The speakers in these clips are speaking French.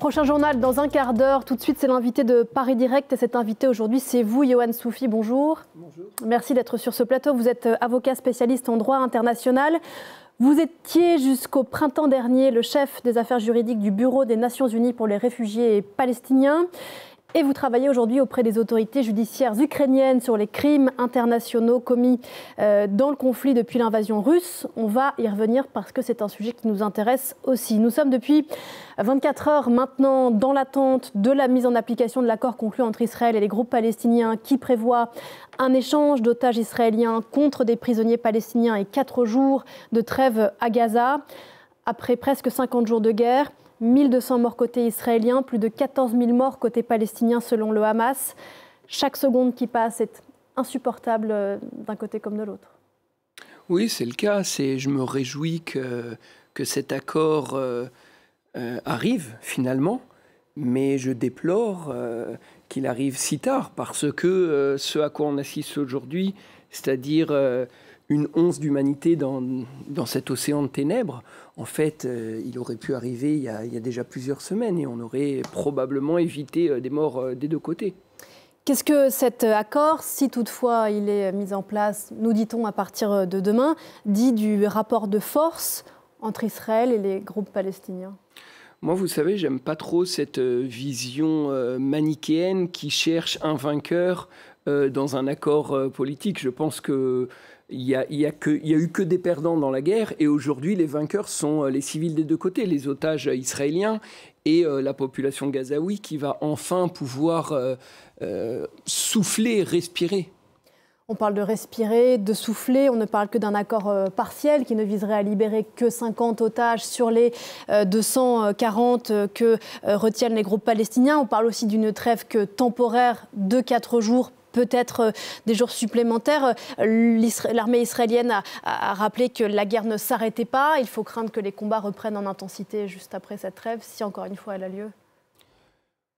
Prochain journal dans un quart d'heure. Tout de suite, c'est l'invité de Paris Direct. Et cet invité aujourd'hui, c'est vous, Johan Soufi. Bonjour. Bonjour. Merci d'être sur ce plateau. Vous êtes avocat spécialiste en droit international. Vous étiez jusqu'au printemps dernier le chef des affaires juridiques du Bureau des Nations Unies pour les réfugiés palestiniens. Et vous travaillez aujourd'hui auprès des autorités judiciaires ukrainiennes sur les crimes internationaux commis euh, dans le conflit depuis l'invasion russe. On va y revenir parce que c'est un sujet qui nous intéresse aussi. Nous sommes depuis 24 heures maintenant dans l'attente de la mise en application de l'accord conclu entre Israël et les groupes palestiniens qui prévoit un échange d'otages israéliens contre des prisonniers palestiniens et quatre jours de trêve à Gaza. Après presque 50 jours de guerre, 1200 morts côté israélien, plus de 14 000 morts côté palestinien selon le Hamas. Chaque seconde qui passe est insupportable euh, d'un côté comme de l'autre. Oui, c'est le cas. Je me réjouis que, que cet accord euh, euh, arrive finalement, mais je déplore qu'il arrive si tard parce que ce à quoi on assiste aujourd'hui, c'est-à-dire une once d'humanité dans, dans cet océan de ténèbres, en fait, euh, il aurait pu arriver il y, a, déjà plusieurs semaines et on aurait probablement évité euh, des morts euh, des deux côtés. Qu'est-ce que cet accord, si toutefois il est mis en place, nous dit-on à partir de demain, dit du rapport de force entre Israël et les groupes palestiniens? Moi, vous savez, j'aime pas trop cette vision manichéenne qui cherche un vainqueur dans un accord politique. Je pense que il n'y a, y a, eu que des perdants dans la guerre et aujourd'hui les vainqueurs sont euh, les civils des deux côtés, les otages israéliens et euh, la population gazaoui qui va enfin pouvoir euh, souffler, respirer. On parle de respirer, de souffler, on ne parle que d'un accord partiel qui ne viserait à libérer que 50 otages sur les 240 que retiennent les groupes palestiniens. On parle aussi d'une trêve que temporaire de 4 jours peut-être euh, des jours supplémentaires. Euh, l'armée israélienne a, rappelé que la guerre ne s'arrêtait pas. Il faut craindre que les combats reprennent en intensité juste après cette trêve, si encore une fois elle a lieu.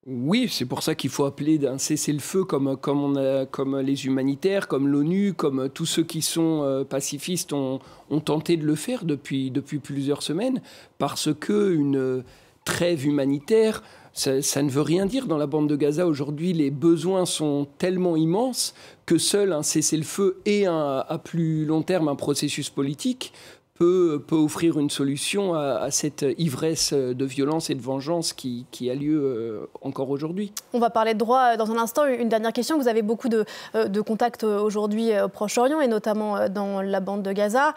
Oui, c'est pour ça qu'il faut appeler d'un cessez-le-feu comme, comme les humanitaires, comme l'ONU, comme tous ceux qui sont euh, pacifistes ont, ont, tenté de le faire depuis, depuis plusieurs semaines, parce qu'une trêve humanitaire ça, ne veut rien dire. Dans la bande de Gaza, aujourd'hui, les besoins sont tellement immenses que seul un cessez-le-feu et à plus long terme un processus politique peut, peut offrir une solution à, cette ivresse de violence et de vengeance qui, a lieu euh, encore aujourd'hui. On va parler de droit dans un instant. Une dernière question. Vous avez beaucoup de, euh, de contacts aujourd'hui au Proche-Orient et notamment euh, dans la bande de Gaza.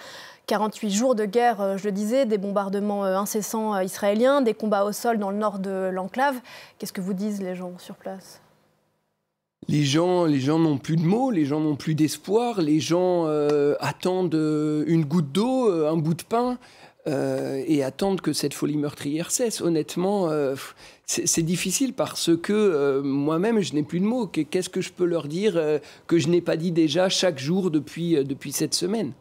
48 jours de guerre, euh, je le disais, des bombardements euh, incessants euh, israéliens, des combats au sol dans le nord de l'enclave. Qu'est-ce que vous disent les gens sur place? Les gens, les gens n'ont plus de mots, les gens n'ont plus d'espoir, les gens attendent une goutte d'eau, un bout de pain, et attendent que cette folie meurtrière cesse. Honnêtement, c'est difficile parce que moi-même, je n'ai plus de mots. Qu'est-ce que je peux leur dire que je n'ai pas dit déjà chaque jour depuis, depuis cette semaine?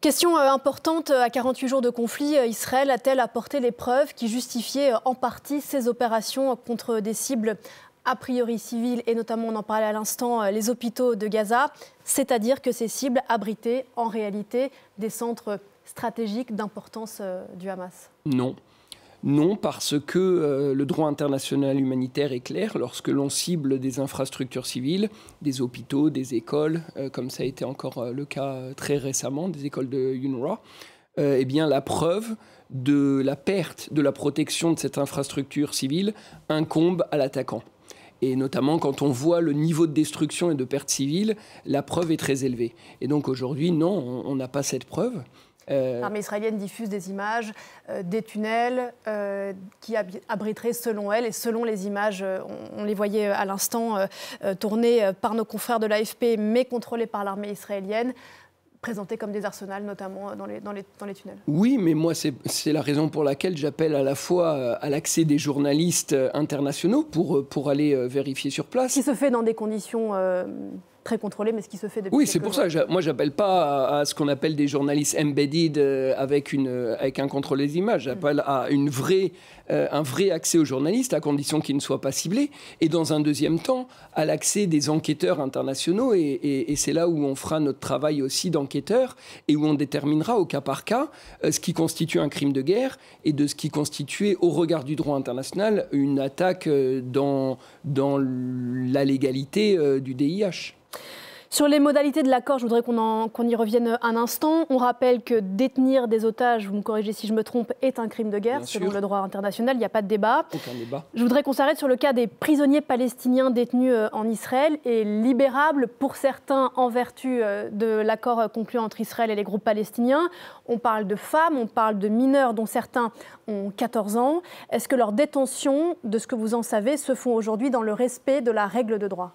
Question euh, importante, euh, à 48 jours de conflit, euh, Israël a-t-elle apporté les preuves qui justifiaient en partie ses opérations contre des cibles a priori civiles, et notamment, on en parlait à l'instant, les hôpitaux de Gaza, c'est-à-dire que ces cibles abritaient en réalité des centres stratégiques d'importance du Hamas? Non. Non, parce que euh, le droit international humanitaire est clair. Lorsque l'on cible des infrastructures civiles, des hôpitaux, des écoles, euh, comme ça a été encore euh, le cas très récemment, des écoles de UNRWA, eh bien la preuve de la perte de la protection de cette infrastructure civile incombe à l'attaquant. Et notamment quand on voit le niveau de destruction et de perte civile, la preuve est très élevée. Et donc aujourd'hui, non, on n'a pas cette preuve. Euh, L'armée israélienne diffuse des images euh, des tunnels euh, qui abriteraient, selon elle, et selon les images, on, les voyait à l'instant tournées par nos confrères de l'AFP, mais contrôlées par l'armée israélienne présentés comme des arsenals, notamment dans les, dans les, dans les tunnels. Oui, mais moi, c'est la raison pour laquelle j'appelle à la fois à l'accès des journalistes internationaux pour, pour aller vérifier sur place. Qui se fait dans des conditions très contrôlé, mais ce qui se fait depuis. Oui, c'est pour ça. Moi, j'appelle pas à, ce qu'on appelle des journalistes embedded euh, avec, une, avec un contrôle des images. J'appelle à une vraie, euh, un vrai accès aux journalistes, à condition qu'ils ne soient pas ciblés. Et dans un deuxième temps, à l'accès des enquêteurs internationaux. Et, et, c'est là où on fera notre travail aussi d'enquêteur et où on déterminera au cas par cas euh, ce qui constitue un crime de guerre et de ce qui constituait, au regard du droit international, une attaque dans, dans la légalité du DIH. Sur les modalités de l'accord, je voudrais qu'on y revienne un instant. On rappelle que détenir des otages, vous me corrigez si je me trompe, est un crime de guerre selon le droit international. Il n'y a pas de débat. Aucun débat. Je voudrais qu'on s'arrête sur le cas des prisonniers palestiniens détenus euh, en Israël et libérables pour certains en vertu euh, de l'accord conclu entre Israël et les groupes palestiniens. On parle de femmes, on parle de mineurs dont certains ont 14 ans. Est-ce que leur détention, de ce que vous en savez, se font aujourd'hui dans le respect de la règle de droit?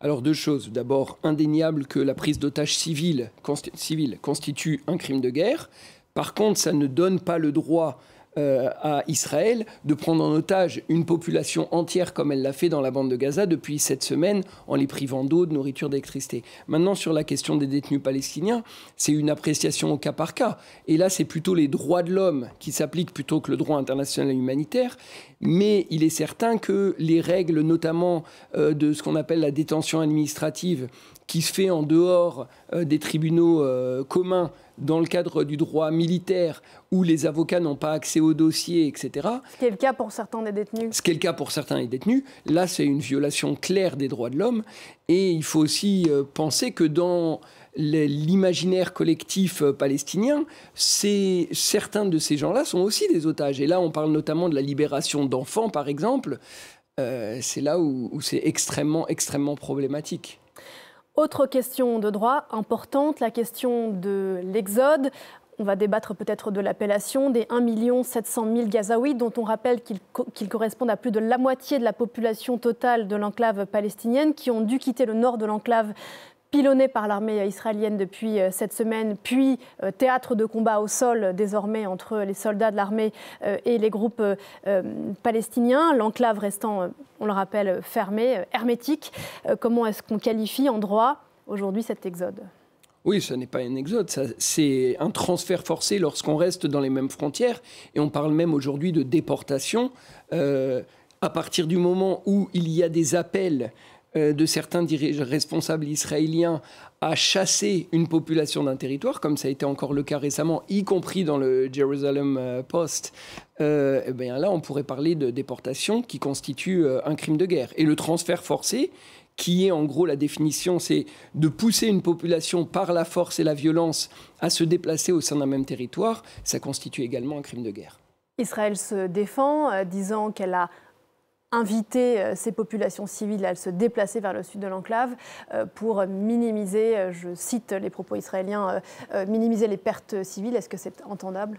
Alors deux choses. D'abord, indéniable que la prise d'otages civils constitue un crime de guerre. Par contre, ça ne donne pas le droit euh, à Israël de prendre en otage une population entière comme elle l'a fait dans la bande de Gaza depuis cette semaine en les privant d'eau, de nourriture, d'électricité. Maintenant, sur la question des détenus palestiniens, c'est une appréciation au cas par cas. Et là, c'est plutôt les droits de l'homme qui s'appliquent plutôt que le droit international humanitaire. Mais il est certain que les règles, notamment euh, de ce qu'on appelle la détention administrative, qui se fait en dehors euh, des tribunaux communs dans le cadre du droit militaire où les avocats n'ont pas accès au dossier, etc. Ce qui est le cas pour certains des détenus. Ce qui est le cas pour certains des détenus. Là, c'est une violation claire des droits de l'homme. Et il faut aussi euh, penser que dans l'imaginaire collectif euh, palestinien, certains de ces gens-là sont aussi des otages. Et là, on parle notamment de la libération d'enfants, par exemple. Euh, c'est là où, où c'est extrêmement, extrêmement problématique. Autre question de droit importante, la question de l'exode. On va débattre peut-être de l'appellation des 1 700 000 Gazaouis, dont on rappelle qu'ils correspondent à plus de la moitié de la population totale de l'enclave palestinienne, qui ont dû quitter le nord de l'enclave pilonné par l'armée israélienne depuis euh, cette semaine, puis euh, théâtre de combat au sol désormais entre les soldats de l'armée euh, et les groupes palestiniens, l'enclave restant, on le rappelle, fermée, hermétique. Comment est-ce qu'on qualifie en droit aujourd'hui cet exode? Oui, ce n'est pas un exode, c'est un transfert forcé lorsqu'on reste dans les mêmes frontières, et on parle même aujourd'hui de déportation. à partir du moment où il y a des appels euh, de certains responsables israéliens à chasser une population d'un territoire, comme ça a été encore le cas récemment, y compris dans le Jerusalem euh, Post, euh, eh bien là, on pourrait parler de déportation qui constitue un crime de guerre. Et le transfert forcé, qui est en gros la définition, c'est de pousser une population par la force et la violence à se déplacer au sein d'un même territoire, ça constitue également un crime de guerre. Israël se défend, disant qu'elle a inviter euh, ces populations civiles à se déplacer vers le sud de l'enclave euh, pour minimiser, euh, je cite les propos israéliens, minimiser les pertes civiles. Est-ce que c'est entendable?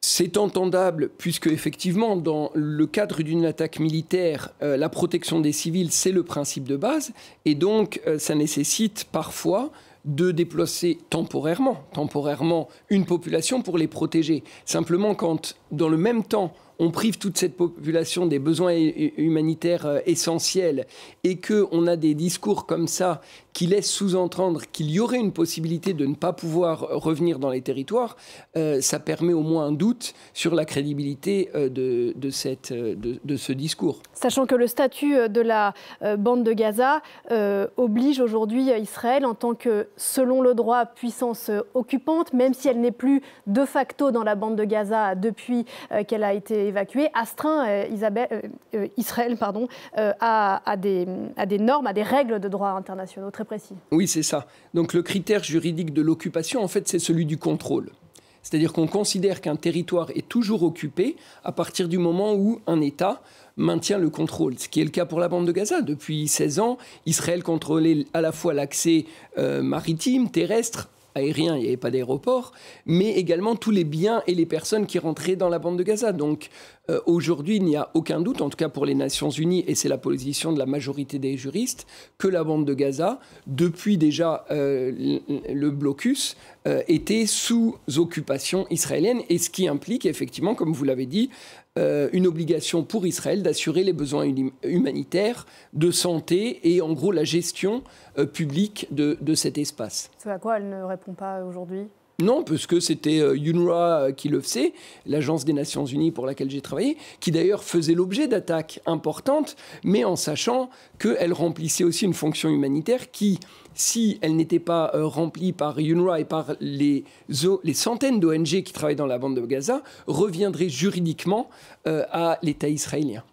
C'est entendable puisque effectivement, dans le cadre d'une attaque militaire, la protection des civils, c'est le principe de base, et donc ça nécessite parfois de déplacer temporairement, temporairement une population pour les protéger. Simplement, quand dans le même temps on prive toute cette population des besoins humanitaires euh, essentiels et qu'on a des discours comme ça qui laissent sous-entendre qu'il y aurait une possibilité de ne pas pouvoir revenir dans les territoires, euh, ça permet au moins un doute sur la crédibilité euh, de, de, cette, de, de, ce discours. Sachant que le statut de la bande de Gaza oblige aujourd'hui Israël en tant que, selon le droit, puissance occupante, même si elle n'est plus de facto dans la bande de Gaza depuis qu'elle a été évacué, astreint euh, euh, euh, Israël pardon, à, des, à des normes, à des règles de droit internationaux très précis. Oui, c'est ça. Donc le critère juridique de l'occupation, en fait, c'est celui du contrôle. C'est-à-dire qu'on considère qu'un territoire est toujours occupé à partir du moment où un État maintient le contrôle, ce qui est le cas pour la bande de Gaza. Depuis 16 ans, Israël contrôlait à la fois l'accès maritime, terrestre, aérien, il n'y avait pas d'aéroport, mais également tous les biens et les personnes qui rentraient dans la bande de Gaza. Donc euh, aujourd'hui, il n'y a aucun doute, en tout cas pour les Nations Unies, et c'est la position de la majorité des juristes, que la bande de Gaza, depuis déjà euh, le blocus, étaient sous occupation israélienne, et ce qui implique effectivement, comme vous l'avez dit, une obligation pour Israël d'assurer les besoins humanitaires, de santé et en gros la gestion publique de, de cet espace. C'est à quoi elle ne répond pas aujourd'hui? Non, parce que c'était euh, UNRWA euh, qui le faisait, l'agence des Nations Unies pour laquelle j'ai travaillé, qui d'ailleurs faisait l'objet d'attaques importantes, mais en sachant qu'elle remplissait aussi une fonction humanitaire qui, si elle n'était pas euh, remplie par UNRWA et par les, les centaines d'ONG qui travaillent dans la bande de Gaza, reviendrait juridiquement à l'État israélien.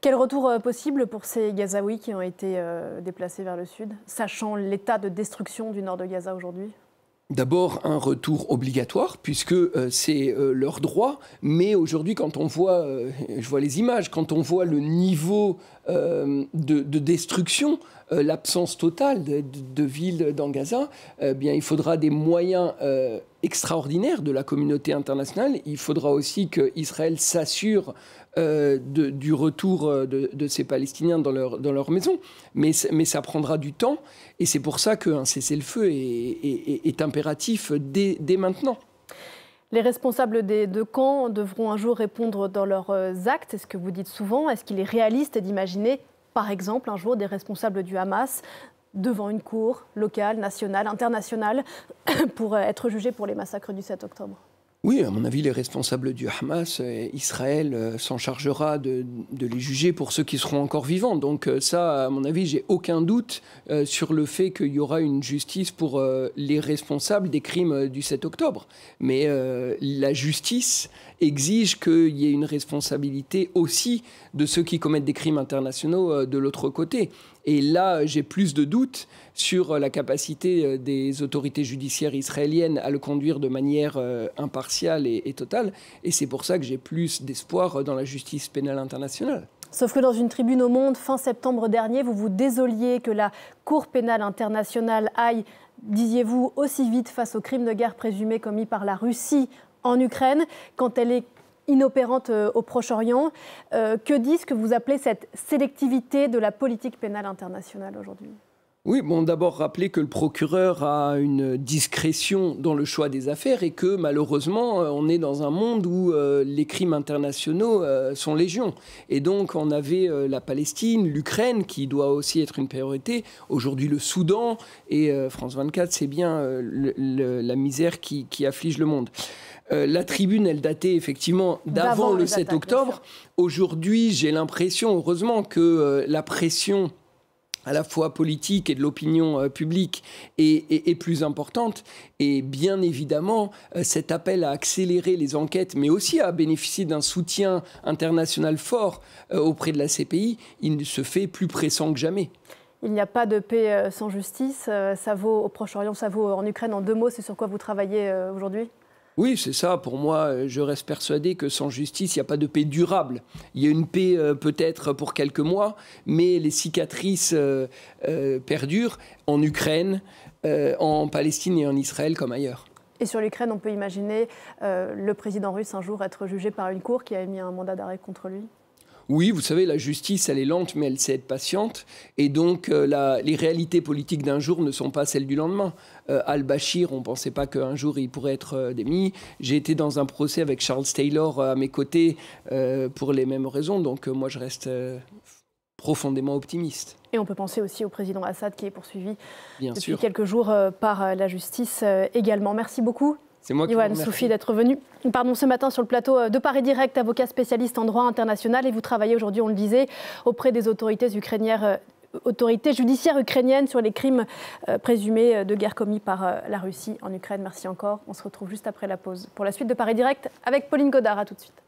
Quel retour possible pour ces Gazaouis qui ont été déplacés vers le sud, sachant l'état de destruction du nord de Gaza aujourd'hui? D'abord un retour obligatoire puisque euh, c'est euh, leur droit, mais aujourd'hui quand on voit, euh, je vois les images, quand on voit le niveau de, destruction, l'absence totale de, villes dans Gaza, bien il faudra des moyens extraordinaires de la communauté internationale. Il faudra aussi qu'Israël s'assure euh, du retour euh, de, ces Palestiniens dans leur, maison. Mais, ça prendra du temps et c'est pour ça qu'un cessez-le-feu est, impératif dès maintenant. Les responsables des deux camps devront un jour répondre dans leurs euh, actes, ce que vous dites souvent. Est-ce qu'il est réaliste d'imaginer, par exemple, un jour des responsables du Hamas devant une cour locale, nationale, internationale, pour être jugés pour les massacres du 7 octobre? Oui, à mon avis, les responsables du Hamas, euh, Israël euh, s'en chargera de, les juger pour ceux qui seront encore vivants. Donc euh, ça, à mon avis, j'ai aucun doute sur le fait qu'il y aura une justice pour les responsables des crimes du 7 octobre. Mais la justice exige qu'il y ait une responsabilité aussi de ceux qui commettent des crimes internationaux de l'autre côté. Et là, j'ai plus de doutes sur la capacité euh, des autorités judiciaires israéliennes à le conduire de manière euh, impartiale et, totale. Et c'est pour ça que j'ai plus d'espoir dans la justice pénale internationale. Sauf que dans une tribune au Monde, fin septembre dernier, vous vous désoliez que la Cour pénale internationale aille, disiez-vous, aussi vite face aux crimes de guerre présumés commis par la Russie en Ukraine, quand elle est inopérante euh, au Proche-Orient. Euh, que dit ce que vous appelez cette sélectivité de la politique pénale internationale aujourd'hui? Oui, bon, d'abord rappeler que le procureur a une discrétion dans le choix des affaires et que malheureusement, euh, on est dans un monde où les crimes internationaux sont légion. Et donc, on avait la Palestine, l'Ukraine, qui doit aussi être une priorité. Aujourd'hui, le Soudan et France 24, c'est bien la misère qui, qui afflige le monde. Euh, la tribune, elle datait effectivement d'avant le 7 octobre. Aujourd'hui, j'ai l'impression, heureusement, que euh, la pression à la fois politique et de l'opinion euh, publique est, plus importante. Et bien évidemment, cet appel à accélérer les enquêtes, mais aussi à bénéficier d'un soutien international fort auprès de la CPI, il se fait plus pressant que jamais. Il n'y a pas de paix sans justice. Ça vaut au Proche-Orient, ça vaut en Ukraine. En deux mots, c'est sur quoi vous travaillez aujourd'hui? Oui, c'est ça. Pour moi, je reste persuadé que sans justice, il n'y a pas de paix durable. Il y a une paix euh, peut-être pour quelques mois, mais les cicatrices euh, euh, perdurent en Ukraine, en Palestine et en Israël comme ailleurs. Et sur l'Ukraine, on peut imaginer le président russe un jour être jugé par une cour qui a émis un mandat d'arrêt contre lui? Oui, vous savez, la justice, elle est lente, mais elle sait être patiente. Et donc, euh, les réalités politiques d'un jour ne sont pas celles du lendemain. Euh, Al-Bashir, on ne pensait pas qu'un jour il pourrait être euh, démis. J'ai été dans un procès avec Charles Taylor à mes côtés pour les mêmes raisons. Donc, moi, je reste profondément optimiste. Et on peut penser aussi au président Assad qui est poursuivi depuis quelques jours par la justice également. Merci beaucoup. C'est moi qui Yoann Soufi d'être venu pardon, ce matin sur le plateau euh, de Paris Direct, avocat spécialiste en droit international. Et vous travaillez aujourd'hui, on le disait, auprès des autorités ukrainiennes euh, autorités judiciaires ukrainiennes sur les crimes euh, présumés de guerre commis par la Russie en Ukraine. Merci encore. On se retrouve juste après la pause pour la suite de Paris Direct avec Pauline Godard. À tout de suite.